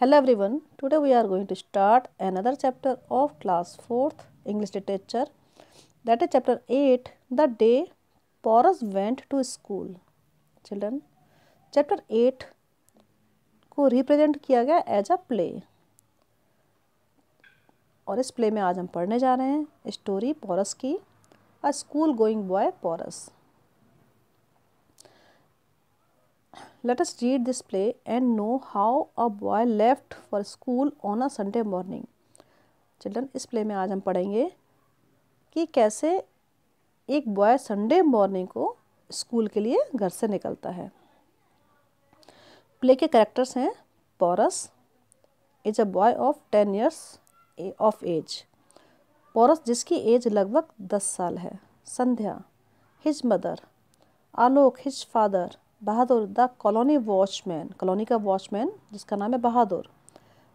Hello everyone, today we are going to start another chapter of class 4th English literature that is chapter 8 The Day Porus Went to School. Children, chapter 8 को represent किया गया as अ play और इस play में आज हम पढ़ने जा रहे हैं स्टोरी पोरस की a school going boy Porus Let us read this play and know how a boy left for school on a Sunday morning. Children इस प्ले में आज हम पढ़ेंगे कि कैसे एक बॉय संडे मॉर्निंग को स्कूल के लिए घर से निकलता है। प्ले के करेक्टर्स हैं Porus is a boy of ten years of age Porus जिसकी एज लगभग दस साल है। Sandhya his mother Alok his father Bahadur the colony watchman, colony का वॉचमैन, जिसका नाम है बहादुर,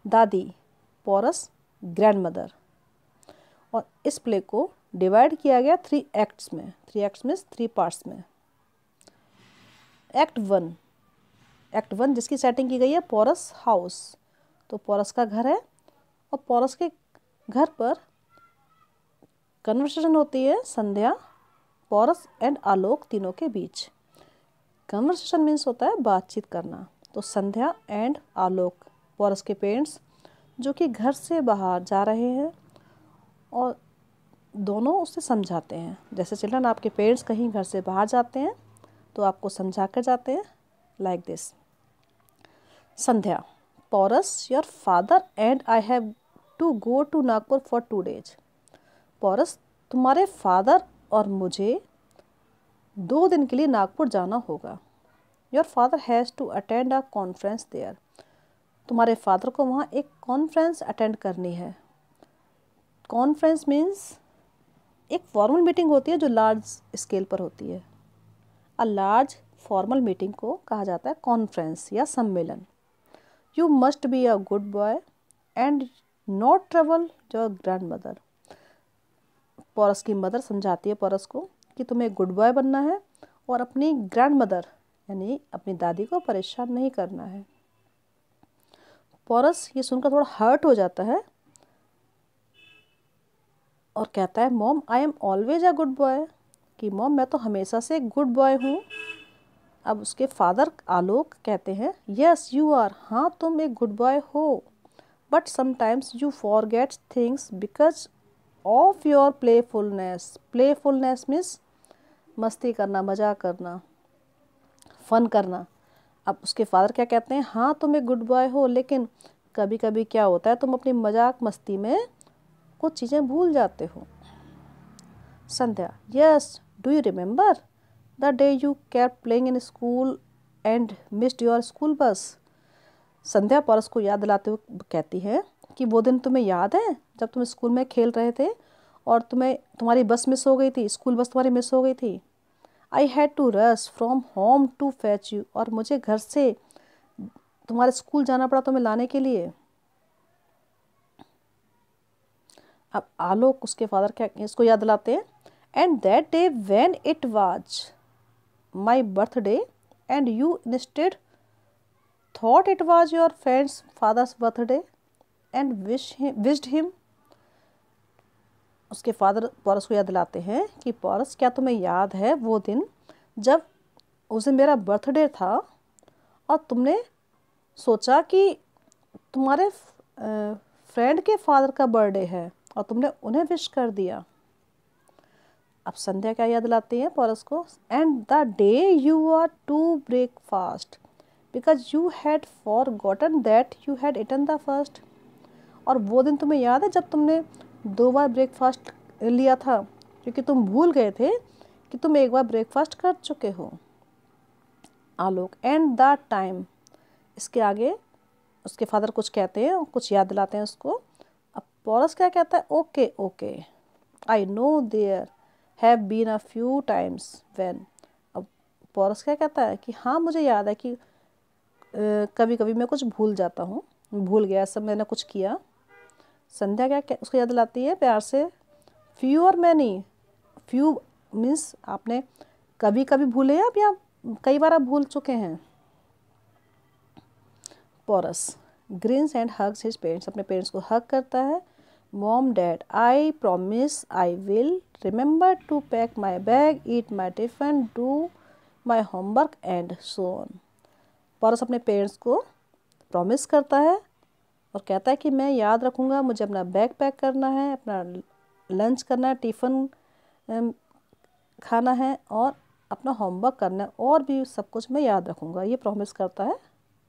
दादी पोरस ग्रैंड मदर और इस प्ले को डिवाइड किया गया थ्री एक्ट्स में थ्री एक्ट्स में थ्री पार्ट्स में। एक्ट वन एक्ट वन जिसकी सेटिंग की गई है पोरस हाउस तो पोरस का घर है और पोरस के घर पर कन्वर्सेशन होती है, संध्या, पोरस एंड आलोक तीनों के बीच। कन्वर्सेशन मीन्स होता है बातचीत करना। तो संध्या एंड आलोक, पोरस के पेरेंट्स जो कि घर से बाहर जा रहे हैं और दोनों उसे समझाते हैं। जैसे चिल्ड्रन, आपके पेरेंट्स कहीं घर से बाहर जाते हैं तो आपको समझा कर जाते हैं like this Sandhya, Porus your father and I have to go to Nagpur for two days Porus, तुम्हारे फादर और मुझे दो दिन के लिए नागपुर जाना होगा। Your father has to attend a conference there तुम्हारे फादर को वहाँ एक कॉन्फ्रेंस अटेंड करनी है। कॉन्फ्रेंस मीन्स एक फॉर्मल मीटिंग होती है जो लार्ज स्केल पर होती है। अ लार्ज फॉर्मल मीटिंग को कहा जाता है कॉन्फ्रेंस या सम्मेलन। You must be a good boy and not travel your grandmother Porus की मदर समझाती है पोरस को। कि तुम्हें गुड बॉय बनना है और अपनी ग्रैंड मदर यानी अपनी दादी को परेशान नहीं करना है। पोरस, ये सुनकर थोड़ा हर्ट हो जाता है और कहता है, mom I am always a good boy कि, मॉम, मैं तो हमेशा से गुड बॉय हूँ। अब उसके फादर आलोक कहते हैं यस यू आर हाँ तुम एक गुड बॉय हो। But sometimes you for forget things because of your playfulness playfulness means मस्ती करना, मज़ाक करना फन करना। अब उसके फादर क्या कहते हैं? हाँ तुम एक गुड बॉय हो, लेकिन कभी कभी क्या होता है, तुम अपनी मज़ाक मस्ती में कुछ चीज़ें भूल जाते हो। Sandhya yes do you remember the day you care playing in school and missed your school bus Sandhya, Porus को याद दिलाते हुए कहती है कि वो दिन तुम्हें याद है, जब तुम स्कूल में खेल रहे थे? और तुम्हें, तुम्हारी बस मिस हो गई थी स्कूल बस तुम्हारी मिस हो गई थी। I had to rush from home to fetch you और मुझे घर से तुम्हारे स्कूल जाना पड़ा तुम्हें लाने के लिए। अब आलोक उसके फादर क्या, इसको याद दिलाते हैं। And that day when it was my birthday and you instead thought it was your friend's father's birthday and wish wished him उसके फादर पौरस को याद दिलाते हैं कि पौरस, क्या तुम्हें याद है वो दिन जब उस दिन मेरा बर्थडे था और तुमने सोचा कि तुम्हारे फ्रेंड के फादर का बर्थडे है और तुमने उन्हें विश कर दिया। अब संध्या क्या याद दिलाती है पौरस को? And the day you are to breakfast because you had forgotten that you had eaten the first और वो दिन तुम्हें याद है जब तुमने दो बार ब्रेकफास्ट लिया था, क्योंकि तुम भूल गए थे कि तुम एक बार ब्रेकफास्ट कर चुके हो। आलोक एंड दैट टाइम इसके आगे, उसके फादर कुछ कहते हैं, कुछ याद दिलाते हैं उसको। अब पोरस क्या कहता है? Okay okay I know there have been a few times when अब पोरस क्या कहता है? कि हाँ मुझे याद है कि कभी कभी मैं कुछ भूल जाता हूँ। भूल गया सब मैंने कुछ किया। संध्या क्या उसको याद दिलाती है प्यार से फ्यू और मैनी फ्यू मीन्स आपने कभी कभी भूले आप या कई बार आप भूल चुके हैं? Porus greets and hugs his parents अपने पेरेंट्स को हग करता है। Mom dad I promise I will remember to pack my bag eat my tiffin do my homework and so on Porus अपने पेरेंट्स को प्रॉमिस करता है। और कहता है कि मैं याद रखूँगा, मुझे अपना बैग पैक करना है, अपना लंच करना है, टिफ़िन खाना है और अपना होमवर्क करना है और भी सब कुछ मैं याद रखूँगा। ये प्रॉमिस करता है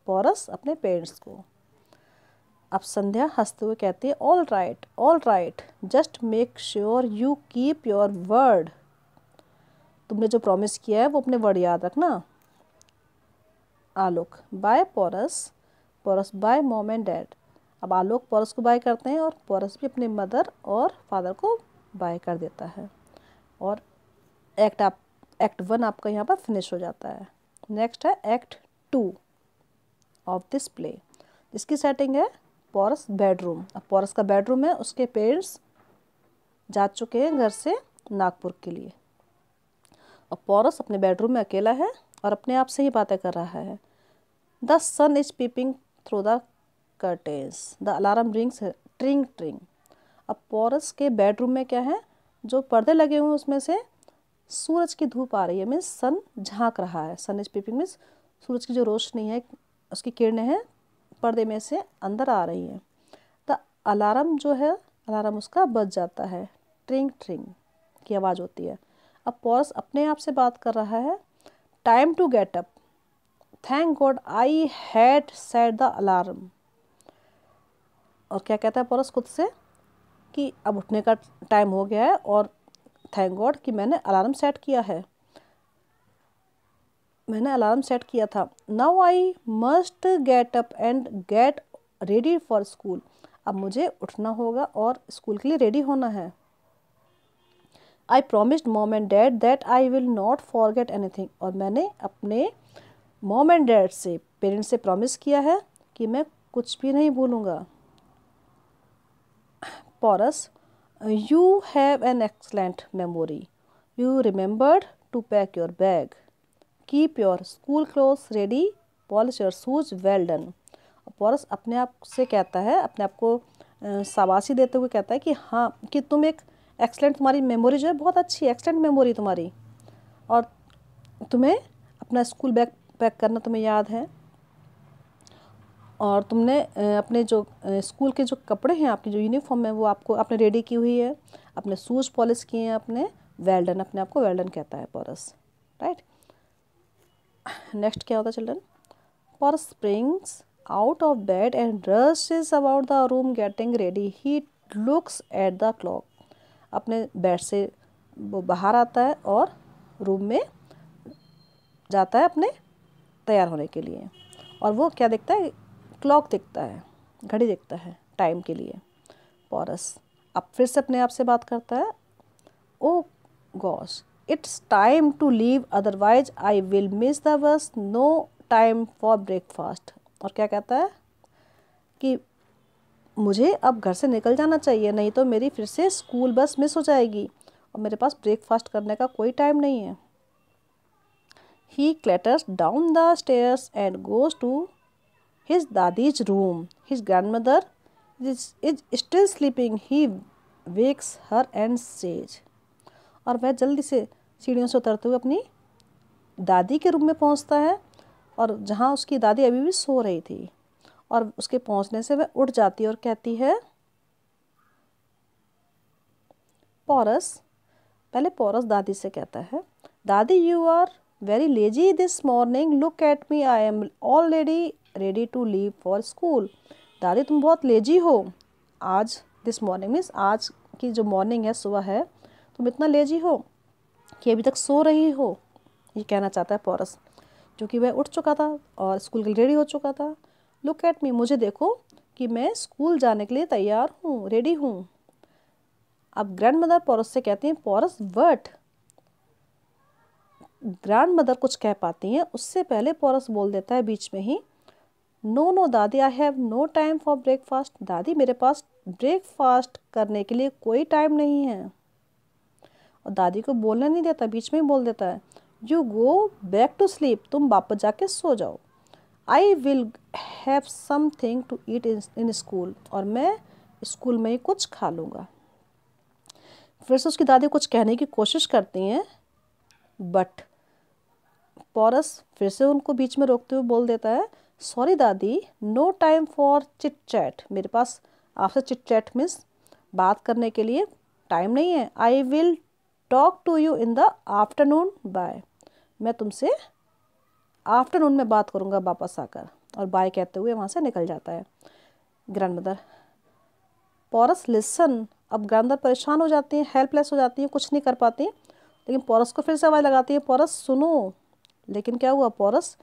पॉरस अपने पेरेंट्स को। अब संध्या हँसते हुए कहती है all right all right just make sure you keep your word तुमने जो प्रॉमिस किया है, वो अपने वर्ड याद रखना। Alok bye Porus. Porus bye mom and dad अब आलोक पोरस को बाय करते हैं और पोरस भी अपने मदर और फादर को बाय कर देता है। और एक्ट आप एक्ट वन आपका यहाँ पर फिनिश हो जाता है। नेक्स्ट है act two of this play इसकी सेटिंग है पोरस बेडरूम अब पोरस का बेडरूम है, उसके पेरेंट्स जा चुके हैं घर से नागपुर के लिए। और पोरस अपने बेडरूम में अकेला है और अपने आप से ही बातें कर रहा है। The sun is peeping through the curtains the alarm rings tring tring अब पोरस के बेडरूम में क्या है? जो पर्दे लगे हुए हैं उसमें से सूरज की धूप आ रही है मीन्स सन झाँक रहा है। सन इज़ पीपिंग मीन्स सूरज की जो रोशनी है, उसकी किरणें हैं, पर्दे में से अंदर आ रही हैं। द अलार्म जो है अलार्म उसका बज जाता है। ट्रिंग ट्रिंग की आवाज़ होती है। अब पोरस अपने आप से बात कर रहा है। Time to get up thank God I had set the alarm और क्या कहता है पॉरस खुद से कि अब उठने का टाइम हो गया है और थैंक गॉड कि मैंने अलार्म सेट किया है। मैंने अलार्म सेट किया था। Now I must get up and get ready for school अब मुझे उठना होगा और स्कूल के लिए रेडी होना है। I promised mom and dad that I will not forget anything और मैंने अपने मॉम एंड डैड से पेरेंट्स से प्रॉमिस किया है कि मैं कुछ भी नहीं भूलूँगा। Porus You have an excellent memory. You remembered to pack your bag. Keep your school clothes ready. Polish your shoes well done. Porus अपने आप से कहता है अपने आप को शाबाशी देते हुए कहता है कि हाँ कि तुम एक एक्सलेंट तुम्हारी मेमोरी जो है बहुत अच्छी है एक्सलेंट मेमोरी तुम्हारी और तुम्हें अपना स्कूल बैग पैक करना तुम्हें याद है और तुमने अपने जो स्कूल के जो कपड़े हैं, आपकी जो यूनिफॉर्म है, वो आपको आपने रेडी की हुई है। अपने शूज़ पॉलिश किए हैं अपने। वेल्डन अपने आप को वेल्डन कहता है, पॉरस। राइट? नेक्स्ट क्या होता है children? Porus springs out of bed and rush about the room, getting ready. He looks at the clock. अपने बेड से वो बाहर आता है और रूम में जाता है अपने तैयार होने के लिए। और वो क्या देखता है? क्लॉक दिखता है, घड़ी दिखता है टाइम के लिए। पॉरस अब फिर से अपने आप से बात करता है। ओ gosh, it's time to leave, otherwise I will miss the bus. No time for breakfast. और क्या कहता है? कि मुझे अब घर से निकल जाना चाहिए, नहीं तो मेरी फिर से स्कूल बस मिस हो जाएगी और मेरे पास ब्रेकफास्ट करने का कोई टाइम नहीं है। He clatters down the stairs and goes to his dadi's room. His grandmother is, is still sleeping. He wakes her and says और वह जल्दी से सीढ़ियों से उतरते हुए अपनी दादी के रूम में पहुँचता है और जहाँ उसकी दादी अभी भी सो रही थी और उसके पहुँचने से वह उठ जाती है और कहती है पॉरस पहले पॉरस दादी से कहता है Dadi you are very lazy this morning look at me I am already ready to leave for school Dadi, तुम बहुत लेजी हो। आज दिस मॉर्निंग मीन्स आज की जो मॉर्निंग है, सुबह है, तुम इतना लेजी हो कि अभी तक सो रही हो। ये कहना चाहता है पॉरस, क्योंकि वह उठ चुका था और स्कूल के लिए रेडी हो चुका था। लुक एट मी मुझे देखो कि मैं स्कूल जाने के लिए तैयार हूँ रेडी हूँ। अब ग्रैंड मदर पॉरस से कहती हैं, पॉरस वट ग्रैंड मदर कुछ कह पाती हैं, उससे पहले पॉरस बोल देता है बीच में ही no no Dadi I have no time for breakfast Dadi, मेरे पास ब्रेकफास्ट करने के लिए कोई टाइम नहीं है। और दादी को बोलना नहीं देता, बीच में ही बोल देता है you go back to sleep तुम वापस जाके सो जाओ। I will have something to eat in school और मैं स्कूल में ही कुछ खा लूँगा। फिर से उसकी दादी कुछ कहने की कोशिश करती हैं बट पॉरस फिर से उनको बीच में रोकते हुए बोल देता है sorry Dadi no time for chit chat मेरे पास आपसे चिट चैट मीन्स बात करने के लिए टाइम नहीं है। I will talk to you in the afternoon bye मैं तुमसे आफ्टरनून में बात करूँगा वापस आकर और बाय कहते हुए वहाँ से निकल जाता है। ग्रैंड मदर पॉरस लिसन अब ग्रैंड मदर परेशान हो जाती हैं हेल्पलेस हो जाती हैं, कुछ नहीं कर पाती लेकिन पॉरस को फिर से आवाज़ लगाती है पॉरस सुनो। लेकिन क्या हुआ? पॉरस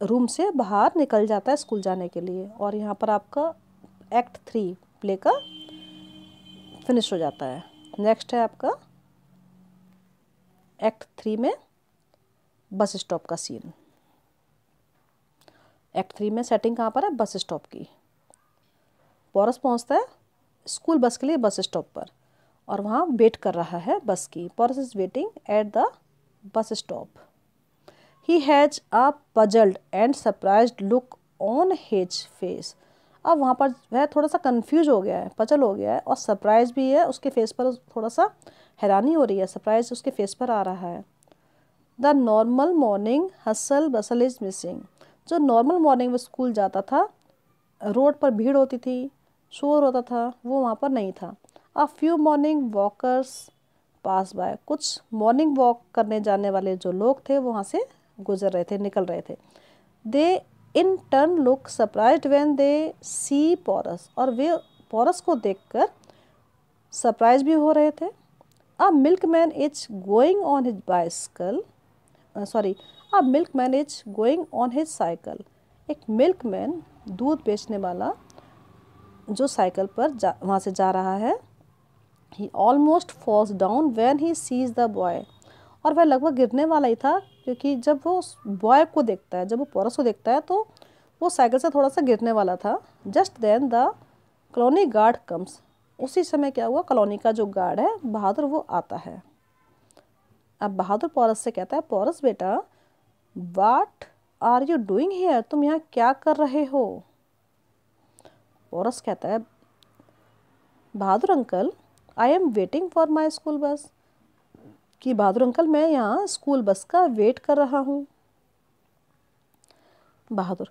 रूम से बाहर निकल जाता है स्कूल जाने के लिए और यहाँ पर आपका एक्ट थ्री प्ले का फिनिश हो जाता है। नेक्स्ट है आपका एक्ट थ्री में बस स्टॉप का सीन एक्ट थ्री में सेटिंग कहाँ पर है? बस स्टॉप की। पॉरस पहुँचता है स्कूल बस के लिए बस स्टॉप पर और वहाँ वेट कर रहा है बस की। Porus is waiting at the bus stop he has a puzzled and surprise look on his face अब वहाँ पर वह थोड़ा सा कंफ्यूज हो गया है पचल हो गया है और सरप्राइज़ भी है। उसके फेस पर थोड़ा सा हैरानी हो रही है। सरप्राइज़ उसके फेस पर आ रहा है। The normal morning hustle bustle is missing जो नॉर्मल मॉर्निंग में स्कूल जाता था, रोड पर भीड़ होती थी, शोर होता था, वो वहाँ पर नहीं था। A few morning walkers pass by कुछ मॉर्निंग वॉक करने जाने वाले जो लोग थे, वो वहाँ से गुजर रहे थे, निकल रहे थे। They, in turn look surprise when they see Porus, और वे पॉरस को देखकर सरप्राइज़ भी हो रहे थे। A milkman is going on his bicycle sorry, a milkman is going on his cycle. एक मिल्क मैन दूध बेचने वाला जो साइकिल पर जा, वहाँ से जा रहा है he almost falls down when he sees the boy और वह लगभग गिरने वाला ही था, क्योंकि जब वो उस बॉय को देखता है, जब वो पोरस को देखता है तो वो साइकिल से थोड़ा सा गिरने वाला था। Just then the colony guard comes उसी समय क्या हुआ? कॉलोनी का जो गार्ड है, बहादुर वो आता है। अब बहादुर पोरस से कहता है पोरस बेटा what are you doing here तुम यहाँ क्या कर रहे हो? पोरस कहता है, Bahadur uncle I am waiting for my school bus कि बहादुर अंकल, मैं यहाँ स्कूल बस का वेट कर रहा हूँ। बहादुर,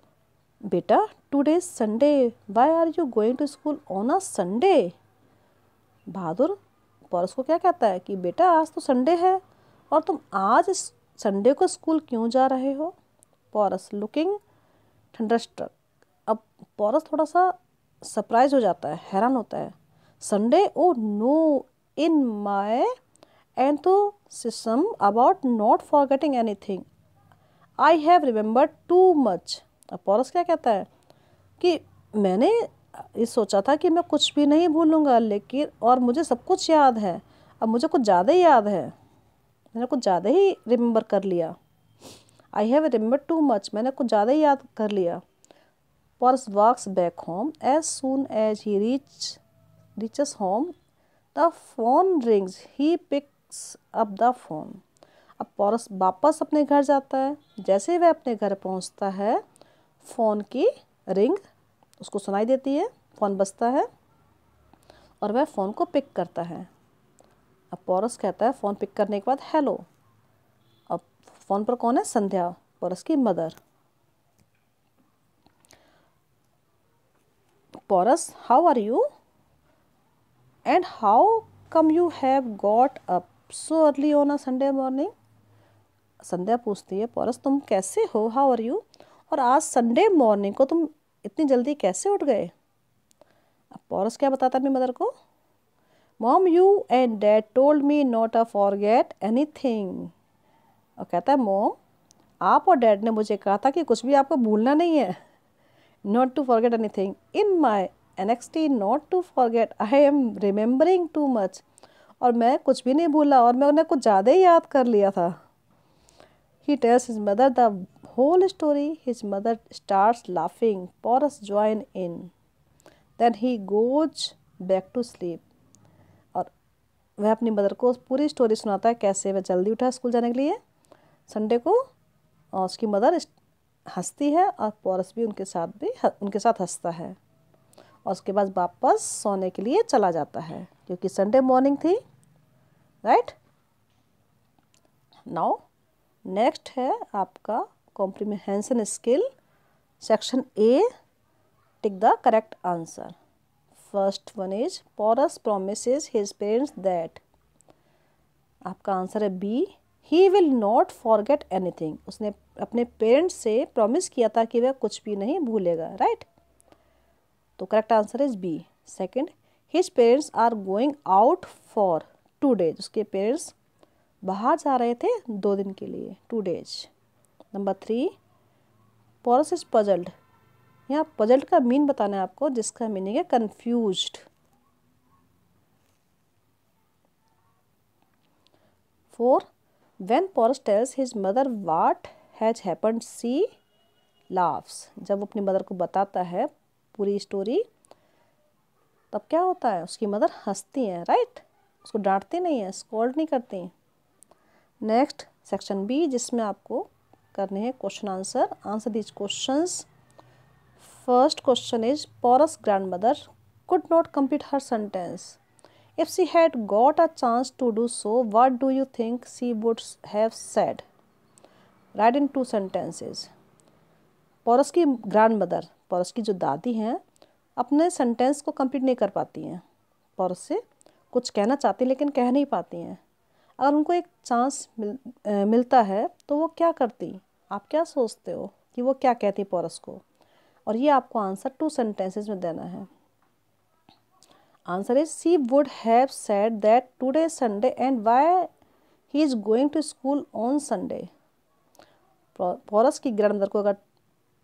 बेटा today Sunday why are you going to school on a Sunday Bahadur, Porus को क्या कहता है कि बेटा, आज तो संडे है और तुम आज संडे को स्कूल क्यों जा रहे हो? पॉरस लुकिंग थंडरस्ट्रक अब पॉरस थोड़ा सा सरप्राइज़ हो जाता है, हैरान होता है। Sunday oh no in my end about not forgetting anything I have remember too much अब पॉरस क्या कहता है? कि मैंने ये सोचा था कि मैं कुछ भी नहीं भूलूँगा, लेकिन और मुझे सब कुछ याद है। अब मुझे कुछ ज़्यादा ही याद है। मैंने कुछ ज़्यादा ही रिमेंबर कर लिया। I have remember too much मैंने कुछ ज़्यादा ही याद कर लिया। Porus walks back home as soon as he reach reaches home the phone rings he picks up the phone. अब पॉरस वापस अपने घर जाता है। जैसे ही वह अपने घर पहुँचता है, फ़ोन की रिंग उसको सुनाई देती है, फ़ोन बजता है और वह फ़ोन को पिक करता है। अब पौरस कहता है, फ़ोन पिक करने के बाद हेलो। अब फ़ोन पर कौन है? संध्या, पौरस की mother. Porus, how are you? And how come you have got up? So early on a Sunday morning Sandhya पूछती है, पौरस, तुम कैसे हो? हाउ आर यू और आज संडे मॉर्निंग को तुम इतनी जल्दी कैसे उठ गए? अब पौरस क्या बताता अपनी मदर को? Mom you and dad told me not a forget anything और कहता है मोम आप और डैड ने मुझे कहा था कि कुछ भी आपको भूलना नहीं है। Not to forget anything in my anxiety not to forget I am remembering too much और मैं कुछ भी नहीं भूला और मैं उन्हें कुछ ज़्यादा ही याद कर लिया था। He tells his mother the whole story his mother start laughing Porus join in then he goes back to sleep और वह अपनी मदर को पूरी स्टोरी सुनाता है कैसे वह जल्दी उठा स्कूल जाने के लिए। संडे को, और उसकी मदर हंसती है और पोरस भी उनके साथ भी उनके साथ हंसता है। और उसके बाद वापस सोने के लिए चला जाता है, क्योंकि संडे मॉर्निंग थी। राइट नाउ नेक्स्ट है आपका comprehension skill section A tick the correct answer first one is Porus promise his parents that आपका आंसर है B he will not forget anything उसने अपने पेरेंट्स से प्रॉमिस किया था कि वह कुछ भी नहीं भूलेगा राइट तो correct answer is B second his parents are going out for two days, उसके पेरेंट्स बाहर जा रहे थे दो दिन के लिए, two days. Number three Porus is puzzled. यहाँ पजल्ड का मीन बताना है आपको, जिसका मीनिंग है confused four when Porus tells his mother what has happened she laughs जब वो अपनी मदर को बताता है पूरी स्टोरी तब क्या होता है? उसकी मदर हंसती हैं राइट उसको डांटते नहीं हैं स्कॉल्ड नहीं करती नेक्स्ट सेक्शन बी जिसमें आपको करने हैं question answer answer these questions first question is Porus grandmother could not complete her sentence if she had got a chance to do so what do you think she would have said write in two sentences Porus की grand mother Porus की जो दादी हैं, अपने sentence को complete नहीं कर पाती हैं। पोरस से कुछ कहना चाहती लेकिन कह नहीं पाती हैं। अगर उनको एक चांस मिल मिलता है तो वो क्या करती? आप क्या सोचते हो कि वो क्या कहती पोरस को? और ये आपको आंसर टू सेंटेंसेस में देना है। Answer is she would have said that today Sunday and why he is going to school on Sunday Porus grandmother mother को अगर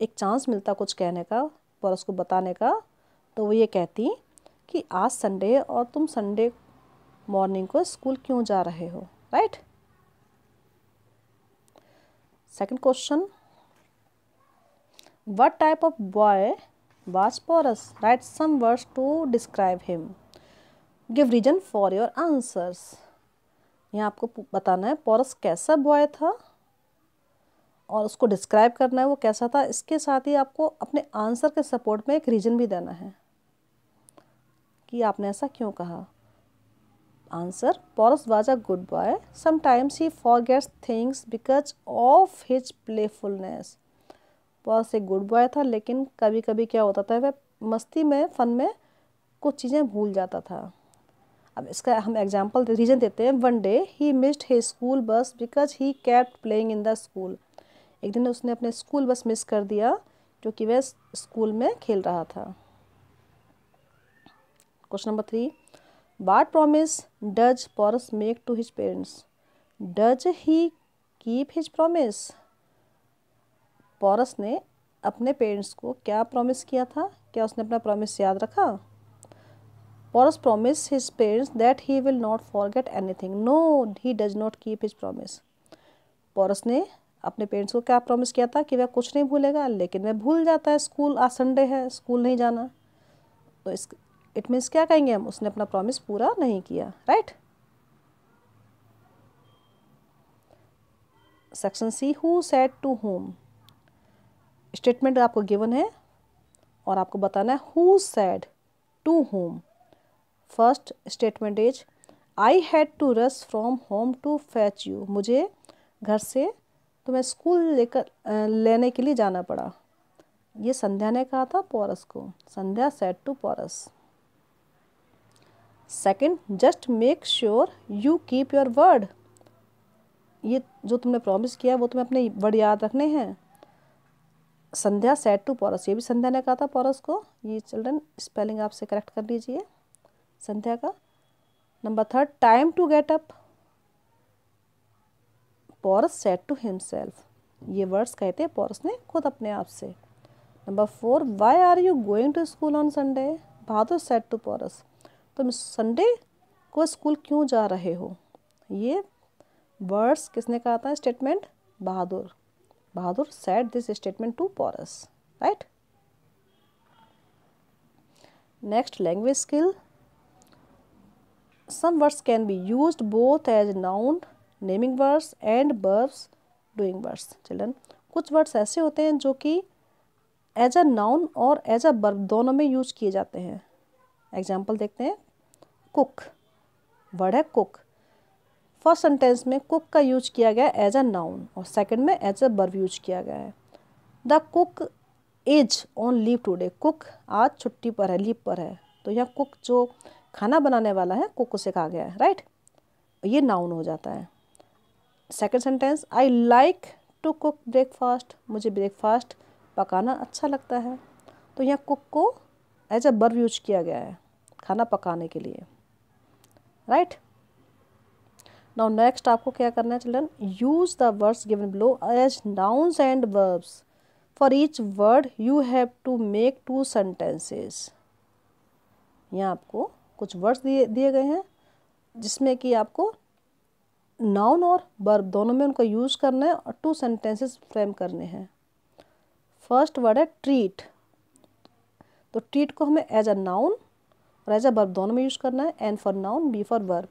एक चांस मिलता कुछ कहने का और को बताने का तो वो ये कहती कि आज संडे और तुम संडे मॉर्निंग को स्कूल क्यों जा रहे हो right second question what type of boy was porous? Write some words to describe him. Give reason for your answers. यहाँ आपको बताना है पोरस कैसा बॉय था? और उसको डिस्क्राइब करना है, वो कैसा था? इसके साथ ही आपको अपने आंसर के सपोर्ट में एक रीज़न भी देना है कि आपने ऐसा क्यों कहा। Answer Porus was a good boy sometimes he forgets things because of his playfulness Porus एक गुड बॉय था, लेकिन कभी कभी क्या होता था, वह मस्ती में फन में कुछ चीज़ें भूल जाता था। अब इसका हम एग्ज़ाम्पल रीजन देते हैं। One day he missed his school bus because he kept playing in the school एक दिन उसने अपने स्कूल बस मिस कर दिया क्योंकि वह स्कूल में खेल रहा था। Question number three what promise does Porus make to his parents does he keep his promise Porus ने अपने पेरेंट्स को क्या प्रॉमिस किया था? क्या उसने अपना प्रॉमिस याद रखा? Porus promise his parents that he will not forget anything no he does not keep his promise Porus ने अपने पेरेंट्स को क्या प्रॉमिस किया था? कि वह कुछ नहीं भूलेगा, लेकिन वह भूल जाता है स्कूल आज संडे है स्कूल नहीं जाना। तो इस इट मीन्स क्या कहेंगे हम? उसने अपना प्रॉमिस पूरा नहीं किया right section C who said to whom statement आपको गिवन है और आपको बताना है who said to whom first statement is I had to rush from home to fetch you मुझे घर से तो मैं स्कूल लेकर लेने के लिए जाना पड़ा। ये संध्या ने कहा था, पोरस को। Sandhya said to Porus. Second just make sure you keep your word ये जो तुमने प्रॉमिस किया है, वो तुम्हें अपने वर्ड याद रखने हैं। संध्या सेट टू पोरस ये भी संध्या ने कहा था पोरस को। ये चिल्ड्रन स्पेलिंग आपसे करेक्ट कर लीजिए। संध्या का। Number third time to get up Porus said to himself ये वर्ड्स कहते हैं पोरस ने खुद अपने आप से। Number four why are you going to school on Sunday Bahadur said to Porus तुम संडे को स्कूल क्यों जा रहे हो? ये वर्ड्स किसने कहा था? Statement Bahadur Bahadur said this statement to Porus right next language skill some words can be used both as noun, naming words, and verbs, doing words. Children, कुछ वर्ड्स ऐसे होते हैं जो कि एज अ नाउन और as a verb दोनों में use किए जाते हैं. एग्ज़ाम्पल देखते हैं. कुक, वर्ड है कुक। फ़र्स्ट सेंटेंस में कुक का यूज़ किया गया एज अ नाउन और सेकंड में एज अ बर्व यूज़ किया गया है। The cook is on leave today cook आज छुट्टी पर है लीव पर है। तो यहाँ कुक जो खाना बनाने वाला है कुक उसे कहा गया है राइट ये नाउन हो जाता है। Second sentence I like to cook breakfast मुझे ब्रेकफास्ट पकाना अच्छा लगता है। तो यहाँ कुक को एज अ बर्व यूज़ किया गया है, खाना पकाने के लिए। राइट? नाउ नेक्स्ट आपको क्या करना है children? Use the words given below as nouns and verbs for each word you have to make two sentences यहाँ आपको कुछ वर्ड्स दिए दिए गए हैं, जिसमें कि आपको नाउन और वर्ब दोनों में उनका यूज़ करना है और टू सेंटेंसेस फ्रेम करने हैं। फ़र्स्ट वर्ड है ट्रीट तो ट्रीट को हमें एज अ नाउन और एज अ बर्ब दोनों में यूज़ करना है N for noun B for verb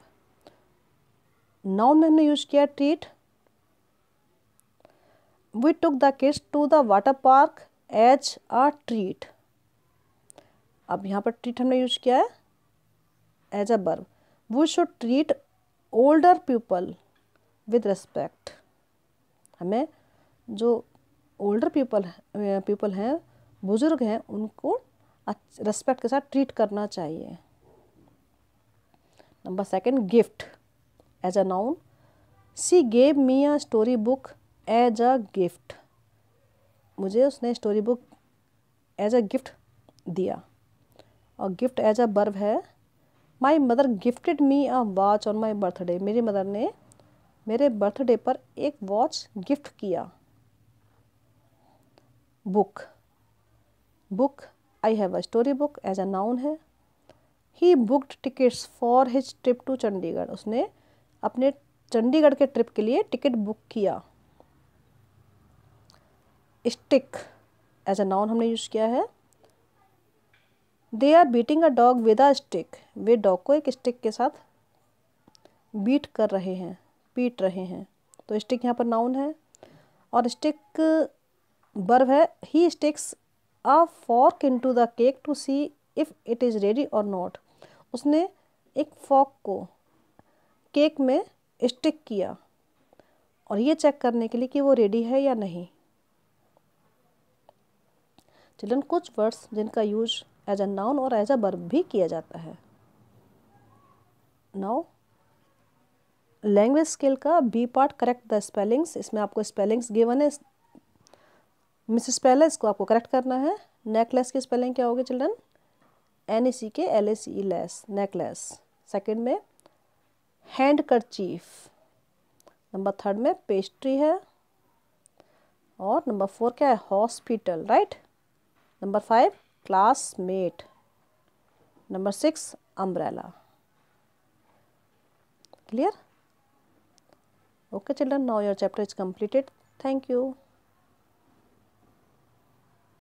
noun में हमने यूज़ किया treat we took the kids to the water park as a treat अब यहाँ पर ट्रीट हमने यूज़ किया है as a verb we should treat older people with respect हमें जो ओल्डर पीपल पीपल हैं, बुज़ुर्ग हैं, उनको रिस्पेक्ट के साथ ट्रीट करना चाहिए। Number second gift as a noun she gave me a story book as a gift मुझे उसने story book as a gift दिया। और गिफ्ट एज अ बर्ब है my mother gifted me a watch on my birthday मेरी mother ने मेरे birthday पर एक वॉच गिफ्ट किया। Book book I have a story book as a noun है। He booked tickets for his trip to Chandigarh उसने अपने चंडीगढ़ के ट्रिप के लिए टिकट बुक किया। स्टिक एज अ नाउन हमने यूज़ किया है। They are beating a dog with a stick way dog को एक स्टिक के साथ बीट कर रहे हैं, पीट रहे हैं। तो स्टिक यहाँ पर नाउन है। और स्टिक बर्व है। He sticks fork into the cake to see if it is ready और नॉट उसने एक फॉक को केक में स्टिक किया और ये चेक करने के लिए कि वो रेडी है या नहीं। चिल्ड्रन कुछ वर्ड्स जिनका यूज़ एज अ नाउन और एज अ बर्ब भी किया जाता है। नाउ लैंग्वेज स्किल का B part correct the spellings इसमें आपको स्पेलिंग्स गिवन है। मिस स्पेल है इसको आपको करेक्ट करना है। नेकलेस की स्पेलिंग क्या होगी children? N E C K L A C E lace necklace. Second में हैंड करचीफ नंबर थर्ड में, पेस्ट्री है। और नंबर फोर क्या है? Hospital, right? Number five classmate number 6 umbrella clear okay children now your chapter is completed thank you